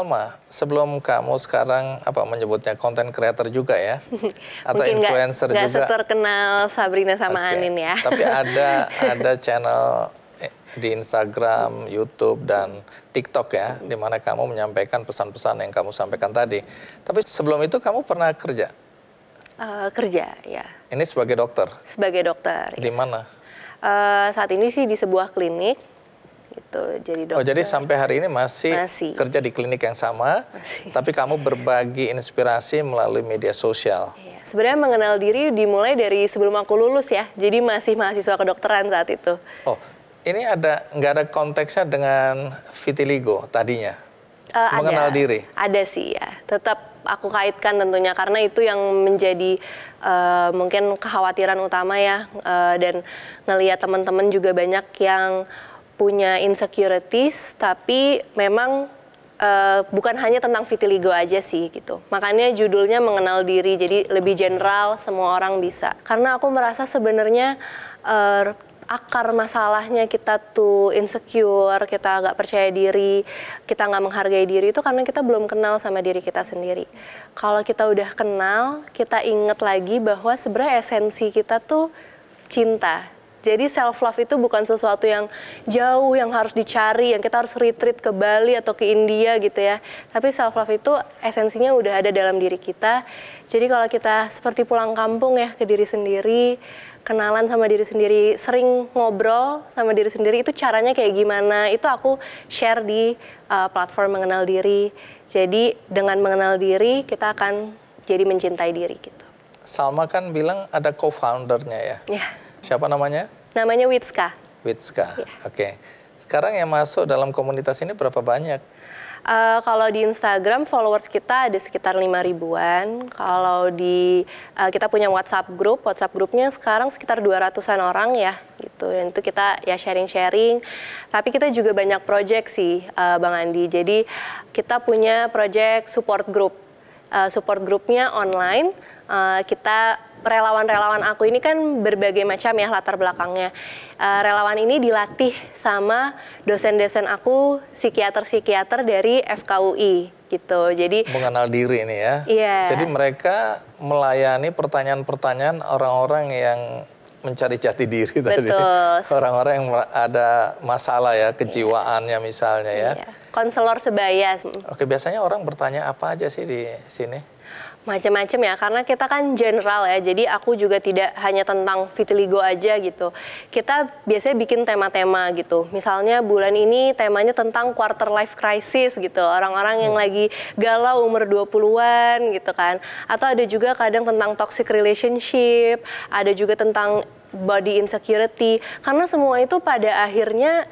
Alma, sebelum kamu sekarang apa menyebutnya konten creator juga ya, atau Mungkin influencer nggak juga? seterkenal Sabrina sama Oke. Anin ya. Tapi ada ada channel eh, di Instagram, YouTube dan TikTok ya, di mana kamu menyampaikan pesan-pesan yang kamu sampaikan tadi. Tapi sebelum itu kamu pernah kerja? Eh, kerja ya Ini sebagai dokter sebagai dokter. di mana? Eh, saat ini sih di sebuah klinik gitu. Jadi dokter. Oh jadi sampai hari ini masih, Masih. kerja di klinik yang sama, Masih. tapi kamu berbagi inspirasi melalui media sosial. Iya, Sebenarnya mengenal diri dimulai dari sebelum aku lulus ya. Jadi masih mahasiswa kedokteran saat itu. Oh, ini ada nggak ada konteksnya dengan vitiligo tadinya? Eh, Mengenal ada, diri? Ada sih ya. Tetap aku kaitkan tentunya karena itu yang menjadi eh, mungkin kekhawatiran utama ya Eh, dan ngelihat teman-teman juga banyak yang punya insecurities tapi memang eh, bukan hanya tentang vitiligo aja sih gitu. Makanya judulnya mengenal diri jadi lebih general semua orang bisa. Karena aku merasa sebenarnya eh, akar masalahnya kita tuh insecure, kita nggak percaya diri, kita nggak menghargai diri itu karena kita belum kenal sama diri kita sendiri. Kalau kita udah kenal, kita inget lagi bahwa sebenarnya esensi kita tuh cinta. Jadi self love itu bukan sesuatu yang jauh yang harus dicari, yang kita harus retreat ke Bali atau ke India gitu ya. Tapi self love itu esensinya udah ada dalam diri kita. Jadi kalau kita seperti pulang kampung ya ke diri sendiri, kenalan sama diri sendiri, sering ngobrol sama diri sendiri itu caranya kayak gimana? Itu aku share di uh, platform mengenal diri. Jadi dengan mengenal diri kita akan jadi mencintai diri gitu. Salma kan bilang ada co-foundernya ya. Ya. Siapa namanya? Namanya Witska. Witska. Iya. Oke. Sekarang yang masuk dalam komunitas ini berapa banyak? Eh, kalau di Instagram followers kita ada sekitar 5 ribuan. Kalau di eh, kita punya WhatsApp group, WhatsApp grupnya sekarang sekitar 200-an orang ya gitu. Dan itu kita ya sharing-sharing. Tapi kita juga banyak project sih eh, Bang Andi. Jadi kita punya project support group. Eh, support grupnya online. Eh, kita relawan-relawan aku ini kan berbagai macam ya latar belakangnya. Eh, relawan ini dilatih sama dosen-dosen aku psikiater-psikiater dari FKUI gitu. Jadi Mengenal diri ini ya. Iya. Jadi mereka melayani pertanyaan-pertanyaan orang-orang yang mencari jati diri tadi. Betul. Orang-orang yang ada masalah ya, kejiwaannya misalnya ya. ya, konselor sebaya Oke, biasanya orang bertanya apa aja sih di sini? Macam-macam ya karena kita kan general ya jadi aku juga tidak hanya tentang vitiligo aja gitu. Kita biasanya bikin tema-tema gitu. Misalnya bulan ini temanya tentang quarter life crisis gitu orang-orang yang lagi galau umur 20-an gitu kan. Atau ada juga kadang tentang toxic relationship ada juga tentang body insecurity. Karena semua itu pada akhirnya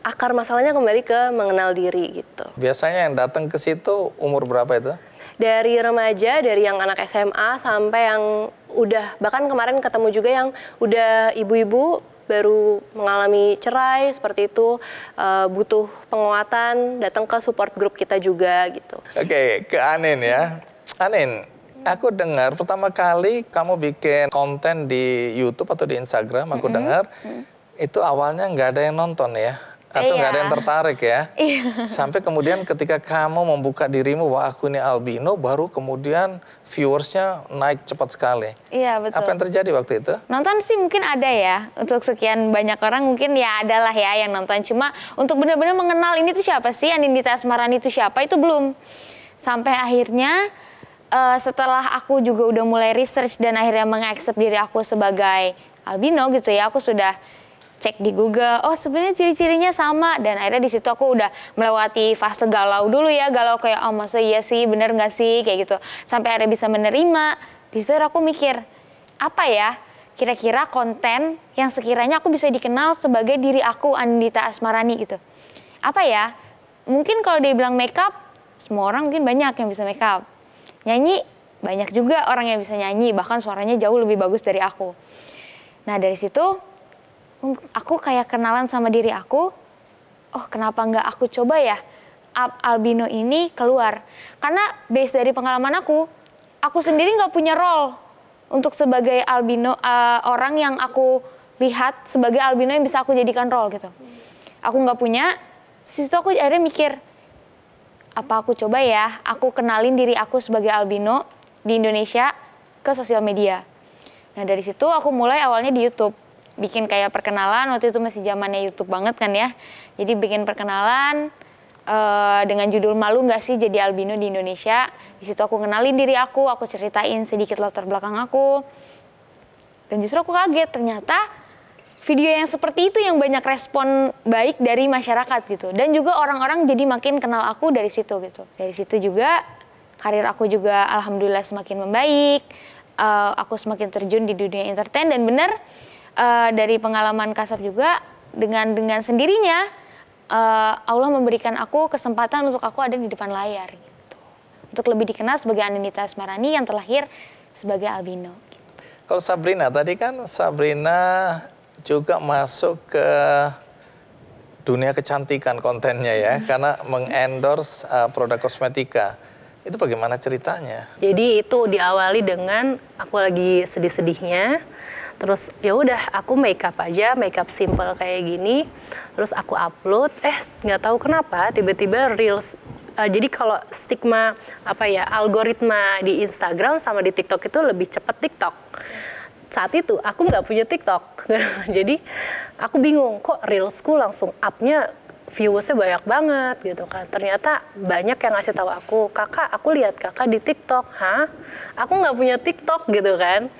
akar masalahnya kembali ke mengenal diri gitu. Biasanya yang datang ke situ umur berapa itu? Dari remaja dari yang anak SMA sampai yang udah bahkan kemarin ketemu juga yang udah ibu-ibu baru mengalami cerai seperti itu eh, butuh penguatan datang ke support group kita juga gitu. Oke, ke Anin ya. Anin, aku dengar pertama kali kamu bikin konten di YouTube atau di Instagram, aku dengar itu awalnya nggak ada yang nonton ya, atau nggak ada Iya. yang tertarik ya. Sampai kemudian ketika kamu membuka dirimu, wah aku ini albino, baru kemudian viewersnya naik cepat sekali. Iya betul. Apa yang terjadi waktu itu? Nonton sih mungkin ada ya untuk sekian banyak orang mungkin ya adalah ya yang nonton cuma untuk benar-benar mengenal ini tuh siapa sih Anindita Asmarani itu siapa itu belum sampai akhirnya eh, setelah aku juga udah mulai research dan akhirnya mengaccept diri aku sebagai albino gitu ya aku sudah cek di Google oh sebenarnya ciri-cirinya sama dan akhirnya di situ aku udah melewati fase galau dulu ya galau kayak oh masa iya sih bener nggak sih kayak gitu sampai akhirnya bisa menerima di situ aku mikir apa ya kira-kira konten yang sekiranya aku bisa dikenal sebagai diri aku Andita Asmarani gitu. Apa ya? Mungkin kalau dia bilang makeup, semua orang mungkin banyak yang bisa makeup. Nyanyi banyak juga orang yang bisa nyanyi, bahkan suaranya jauh lebih bagus dari aku. Nah, dari situ aku kayak kenalan sama diri aku. Oh, kenapa nggak aku coba ya Al- albino ini keluar? Karena base dari pengalaman aku, aku sendiri nggak punya role untuk sebagai albino uh, orang yang aku lihat sebagai albino yang bisa aku jadikan role gitu. Aku nggak punya. Situ aku akhirnya mikir, apa aku coba ya, aku kenalin diri aku sebagai albino di Indonesia ke sosial media. Nah dari situ aku mulai awalnya di YouTube, bikin kayak perkenalan waktu itu masih zamannya YouTube banget kan ya. Jadi bikin perkenalan uh, dengan judul malu nggak sih jadi albino di Indonesia. Di situ aku kenalin diri aku, aku ceritain sedikit latar belakang aku. Dan justru aku kaget ternyata video yang seperti itu yang banyak respon baik dari masyarakat gitu dan juga orang-orang jadi makin kenal aku dari situ gitu dari situ juga karir aku juga alhamdulillah semakin membaik uh, aku semakin terjun di dunia entertain dan benar uh, dari pengalaman kasap juga dengan dengan sendirinya uh, Allah memberikan aku kesempatan untuk aku ada di depan layar gitu untuk lebih dikenal sebagai Anindita Asmarani yang terlahir sebagai albino. Kalau Sabrina tadi kan Sabrina juga masuk ke dunia kecantikan kontennya ya, hmm. karena mengendorse uh, produk kosmetika. Itu bagaimana ceritanya? Jadi itu diawali dengan aku lagi sedih-sedihnya, terus ya udah aku makeup aja, makeup simple kayak gini, terus aku upload, eh nggak tahu kenapa tiba-tiba reels. Uh, jadi kalau stigma apa ya algoritma di Instagram sama di TikTok itu lebih cepat TikTok. Saat itu aku nggak punya TikTok. Jadi aku bingung kok reelsku langsung upnya viewersnya banyak banget gitu kan. Ternyata banyak yang ngasih tahu aku kakak aku lihat kakak di TikTok. Hah? Aku nggak punya TikTok gitu kan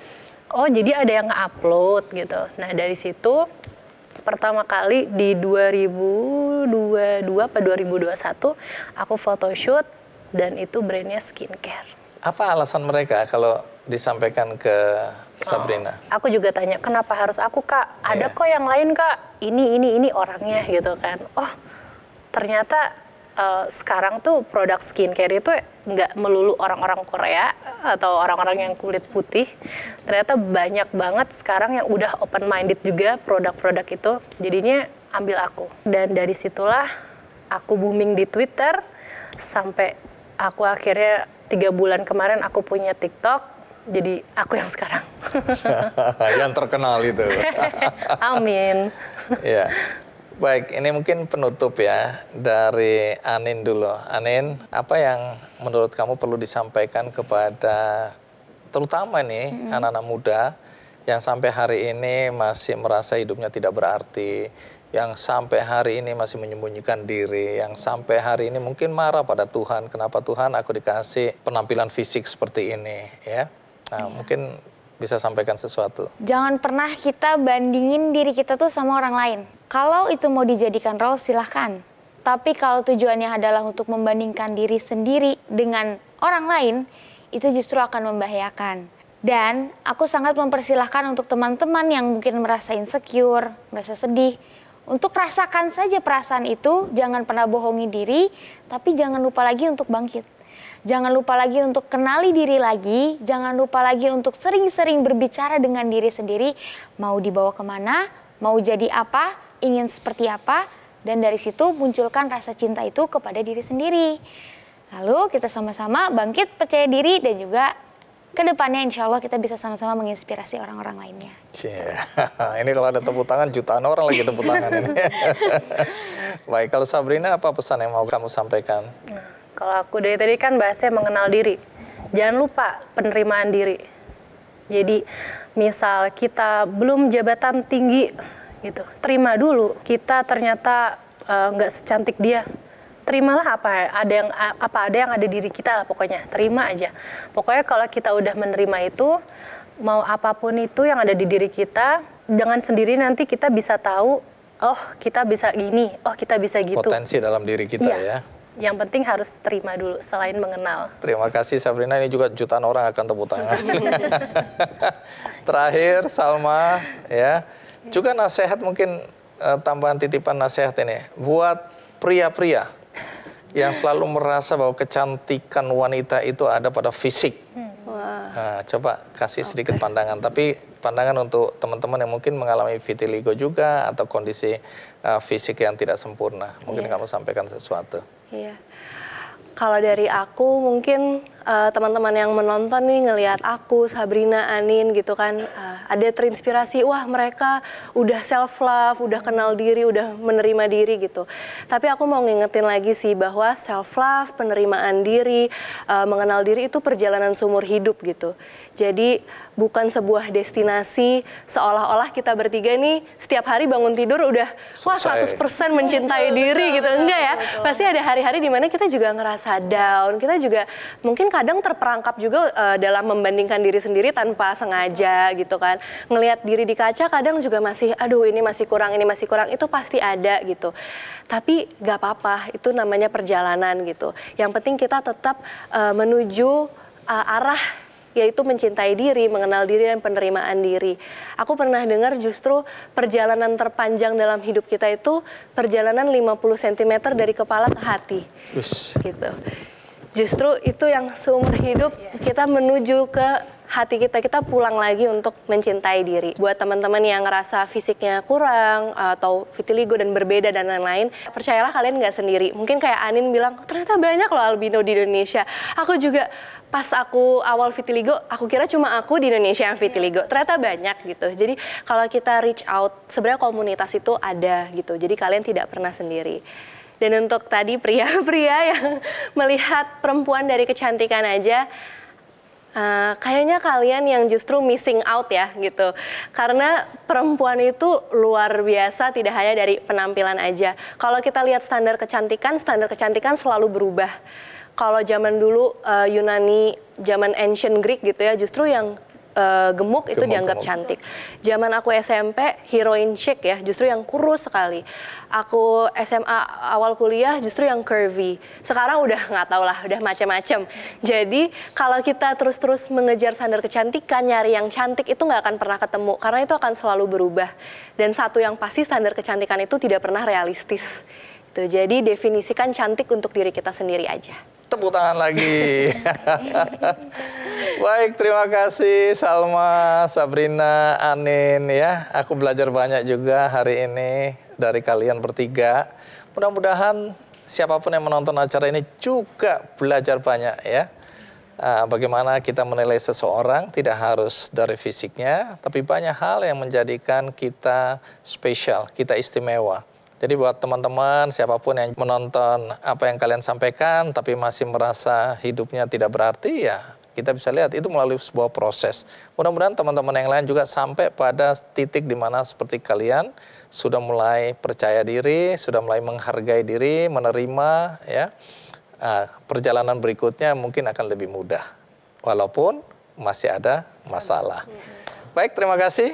oh jadi ada yang nge-upload gitu nah dari situ pertama kali di 2022 apa 2021 aku photoshoot dan itu brandnya skincare apa alasan mereka kalau disampaikan ke Sabrina? Oh, aku juga tanya, kenapa harus aku kak? Ada yeah. kok yang lain kak. Ini ini ini orangnya gitu kan. Oh ternyata uh, sekarang tuh produk skincare itu nggak melulu orang-orang Korea atau orang-orang yang kulit putih. Ternyata banyak banget sekarang yang udah open minded juga produk-produk itu. Jadinya ambil aku. Dan dari situlah aku booming di Twitter sampai aku akhirnya tiga bulan kemarin aku punya TikTok, jadi aku yang sekarang. yang terkenal itu. Amin. ya. Baik, ini mungkin penutup ya dari Anin dulu. Anin, apa yang menurut kamu perlu disampaikan kepada terutama nih anak-anak hmm. muda yang sampai hari ini masih merasa hidupnya tidak berarti, yang sampai hari ini masih menyembunyikan diri, yang sampai hari ini mungkin marah pada Tuhan, kenapa Tuhan aku dikasih penampilan fisik seperti ini, ya. Nah, iya. mungkin bisa sampaikan sesuatu. Jangan pernah kita bandingin diri kita tuh sama orang lain. Kalau itu mau dijadikan role silahkan. Tapi kalau tujuannya adalah untuk membandingkan diri sendiri dengan orang lain, itu justru akan membahayakan. Dan aku sangat mempersilahkan untuk teman-teman yang mungkin merasa insecure, merasa sedih, untuk rasakan saja perasaan itu, jangan pernah bohongi diri, tapi jangan lupa lagi untuk bangkit. Jangan lupa lagi untuk kenali diri lagi, jangan lupa lagi untuk sering-sering berbicara dengan diri sendiri, mau dibawa ke mana, mau jadi apa, ingin seperti apa, dan dari situ munculkan rasa cinta itu kepada diri sendiri. Lalu kita sama-sama bangkit, percaya diri, dan juga ke depannya insya Allah kita bisa sama-sama menginspirasi orang-orang lainnya. Yeah. ini kalau ada tepuk tangan jutaan orang lagi tepuk tangan ini. Baik, kalau Sabrina apa pesan yang mau kamu sampaikan? Nah, kalau aku dari tadi kan bahasnya mengenal diri. Jangan lupa penerimaan diri. Jadi misal kita belum jabatan tinggi gitu, terima dulu kita ternyata eh, nggak uh, secantik dia. Terimalah apa ada yang apa ada yang ada diri kita lah pokoknya. Terima aja. Pokoknya kalau kita udah menerima itu mau apa pun itu yang ada di diri kita dengan sendiri nanti kita bisa tahu oh kita bisa gini oh kita bisa gitu. Potensi dalam diri kita ya, ya. yang penting harus terima dulu selain mengenal. Terima kasih Sabrina. Ini juga jutaan orang akan tepuk tangan. Terakhir Salma ya juga nasihat mungkin uh, tambahan titipan nasihat ini buat pria-pria yang selalu merasa bahwa kecantikan wanita itu ada pada fisik. Nah, coba kasih sedikit okay. pandangan, tapi pandangan untuk teman-teman yang mungkin mengalami vitiligo juga atau kondisi uh, fisik yang tidak sempurna. Mungkin yeah. kamu sampaikan sesuatu. Iya. Yeah. Kalau dari aku mungkin eh, teman-teman yang menonton nih ngelihat aku, Sabrina, Anin gitu kan eh, ada terinspirasi, wah mereka udah self love, udah kenal diri, udah menerima diri gitu. Tapi aku mau ngingetin lagi sih bahwa self love, penerimaan diri, eh, mengenal diri itu perjalanan seumur hidup gitu. Jadi bukan sebuah destinasi seolah-olah kita bertiga nih setiap hari bangun tidur udah wah Selesai. 100% mencintai diri gitu. Enggak ya. Pasti ada hari-hari di mana kita juga ngerasa down. Kita juga mungkin kadang terperangkap juga eh, dalam membandingkan diri sendiri tanpa sengaja gitu kan. Ngelihat diri di kaca kadang juga masih aduh ini masih kurang, ini masih kurang. Itu pasti ada gitu. Tapi gak apa-apa, itu namanya perjalanan gitu. Yang penting kita tetap eh, menuju eh, arah yaitu mencintai diri, mengenal diri dan penerimaan diri. Aku pernah dengar justru perjalanan terpanjang dalam hidup kita itu perjalanan 50 cm dari kepala ke hati. Us. Gitu. Justru itu yang seumur hidup kita menuju ke hati kita kita pulang lagi untuk mencintai diri. Buat teman-teman yang ngerasa fisiknya kurang atau vitiligo dan berbeda dan lain-lain, percayalah kalian nggak sendiri. Mungkin kayak Anin bilang, ternyata banyak loh albino di Indonesia. Aku juga pas aku awal vitiligo, aku kira cuma aku di Indonesia yang vitiligo. Ternyata banyak gitu. Jadi kalau kita reach out, sebenarnya komunitas itu ada gitu. Jadi kalian tidak pernah sendiri. Dan untuk tadi pria-pria yang melihat perempuan dari kecantikan aja, Uh, kayaknya kalian yang justru missing out ya gitu. Karena perempuan itu luar biasa tidak hanya dari penampilan aja. Kalau kita lihat standar kecantikan, standar kecantikan selalu berubah. Kalau zaman dulu uh, Yunani, zaman ancient Greek gitu ya, justru yang uh, gemuk itu Gemuk, dianggap gemuk. cantik. Zaman aku SMP, heroin chic ya, justru yang kurus sekali. Aku SMA awal kuliah justru yang curvy. Sekarang udah nggak tahu lah, udah macam-macam. Jadi kalau kita terus-terus mengejar standar kecantikan, nyari yang cantik itu nggak akan pernah ketemu karena itu akan selalu berubah. Dan satu yang pasti standar kecantikan itu tidak pernah realistis. Tuh, jadi definisikan cantik untuk diri kita sendiri aja. Tepuk tangan lagi. Baik, terima kasih Salma, Sabrina, Anin ya. Aku belajar banyak juga hari ini dari kalian bertiga. Mudah-mudahan siapa pun yang menonton acara ini juga belajar banyak ya. Ah, bagaimana kita menilai seseorang tidak harus dari fisiknya, tapi banyak hal yang menjadikan kita spesial, kita istimewa. Jadi buat teman-teman siapa pun yang menonton apa yang kalian sampaikan tapi masih merasa hidupnya tidak berarti ya kita bisa lihat itu melalui sebuah proses. Mudah-mudahan teman-teman yang lain juga sampai pada titik di mana seperti kalian sudah mulai percaya diri, sudah mulai menghargai diri, menerima ya. Ah, perjalanan berikutnya mungkin akan lebih mudah. Walaupun masih ada masalah. Baik, terima kasih.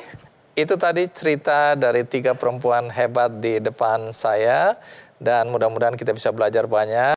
Itu tadi cerita dari tiga perempuan hebat di depan saya dan mudah-mudahan kita bisa belajar banyak.